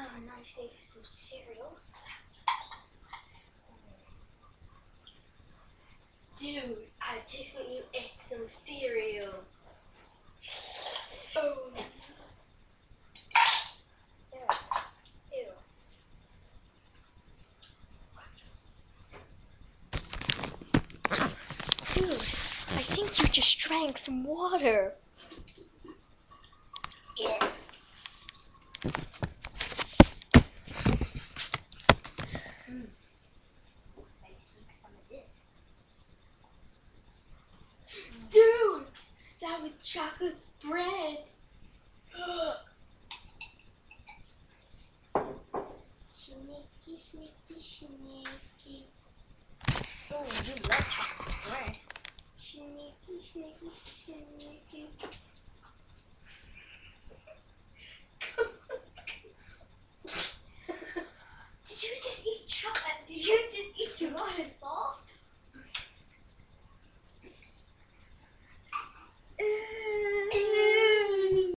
Oh, nice day for some cereal. Dude, I just want you ate some cereal. Oh. Dude, I think you just drank some water. Yeah. Hmm. Let's make some of this. Dude, that was chocolate bread. Sneaky, sneaky, sneaky. Oh, you love chocolate bread. Sneaky, sneaky, sneaky.